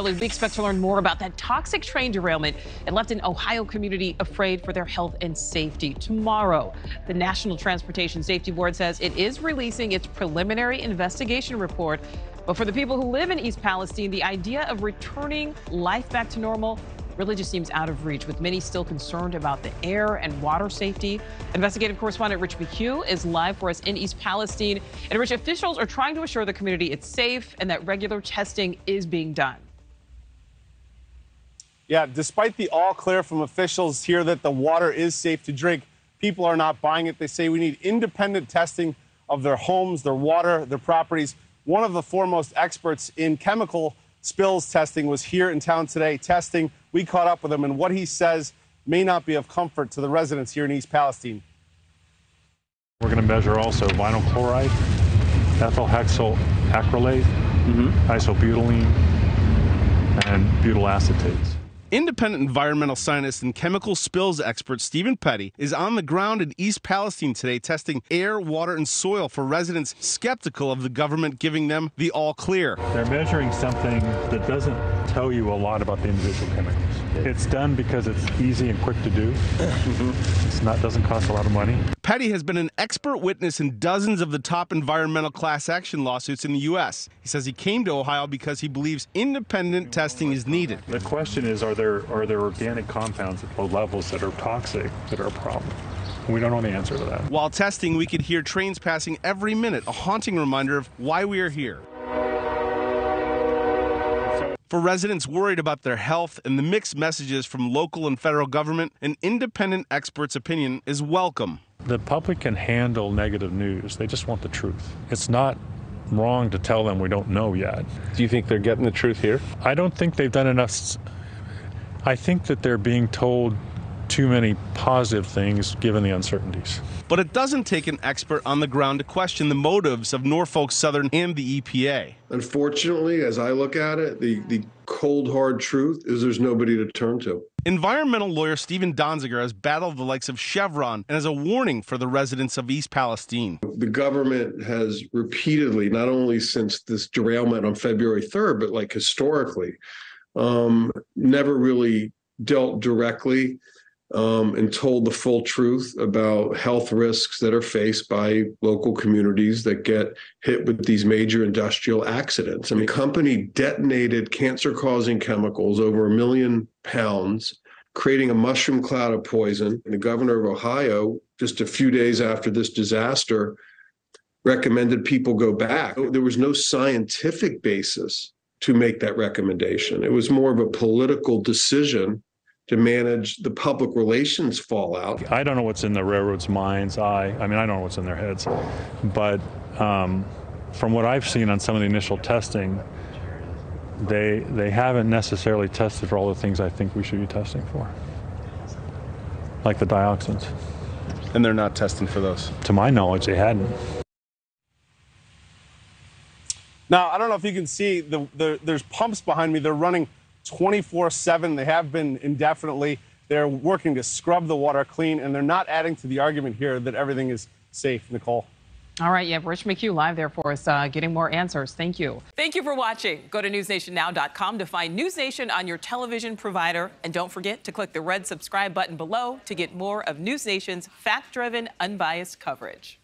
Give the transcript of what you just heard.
We expect to learn more about that toxic train derailment. It left an Ohio community afraid for their health and safety. Tomorrow, the National Transportation Safety Board says it is releasing its preliminary investigation report. But for the people who live in East Palestine, the idea of returning life back to normal really just seems out of reach, with many still concerned about the air and water safety. Investigative correspondent Rich McHugh is live for us in East Palestine. And Rich, officials are trying to assure the community it's safe and that regular testing is being done. Yeah, despite the all clear from officials here that the water is safe to drink, people are not buying it. They say we need independent testing of their homes, their water, their properties. One of the foremost experts in chemical spills testing was here in town today testing. We caught up with him, and what he says may not be of comfort to the residents here in East Palestine. We're going to measure also vinyl chloride, ethyl hexyl acrylate, mm-hmm. isobutylene, and butyl acetates. Independent environmental scientist and chemical spills expert Stephen Petty is on the ground in East Palestine today testing air, water, and soil for residents skeptical of the government giving them the all clear. They're measuring something that doesn't tell you a lot about the individual chemicals. It's done because it's easy and quick to do. Mm-hmm. It's not doesn't cost a lot of money. Petty has been an expert witness in dozens of the top environmental class action lawsuits in the U.S. He says he came to Ohio because he believes independent testing is needed. The question is, are there are there organic compounds at low levels that are toxic that are a problem? We don't know the answer to that. While testing, we could hear trains passing every minute, a haunting reminder of why we are here. For residents worried about their health and the mixed messages from local and federal government, an independent expert's opinion is welcome. The public can handle negative news. They just want the truth. It's not wrong to tell them we don't know yet. Do you think they're getting the truth here? I don't think they've done enough. I think that they're being told too many positive things given the uncertainties. But it doesn't take an expert on the ground to question the motives of Norfolk Southern and the EPA. Unfortunately, as I look at it, the, the cold, hard truth is there's nobody to turn to. Environmental lawyer Stephen Donziger has battled the likes of Chevron and has a warning for the residents of East Palestine. The government has repeatedly, not only since this derailment on February 3rd, but like historically, um, never really dealt directly um, and told the full truth about health risks that are faced by local communities that get hit with these major industrial accidents. I mean, company detonated cancer causing chemicals over a million pounds, creating a mushroom cloud of poison. And the governor of Ohio, just a few days after this disaster, recommended people go back. There was no scientific basis to make that recommendation. It was more of a political decision to manage the public relations fallout. I don't know what's in the railroad's minds. I, I mean, I don't know what's in their heads, but um, from what I've seen on some of the initial testing, they they haven't necessarily tested for all the things I think we should be testing for, like the dioxins. And they're not testing for those. To my knowledge, they hadn't. Now I don't know if you can see the, the there's pumps behind me. They're running 24 7. They have been indefinitely. They're working to scrub the water clean, and they're not adding to the argument here that everything is safe. Nichole. All right, you have Rich McHugh live there for us, uh, getting more answers. Thank you. Thank you for watching. Go to newsnationnow.com to find News Nation on your television provider. And don't forget to click the red subscribe button below to get more of News Nation's fact driven, unbiased coverage.